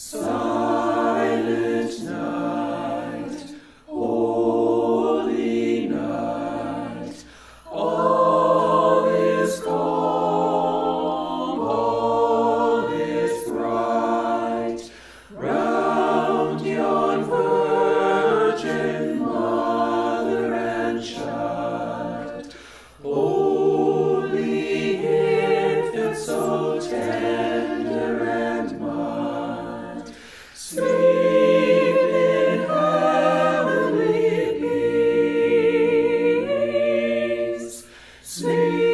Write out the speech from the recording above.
Night. see.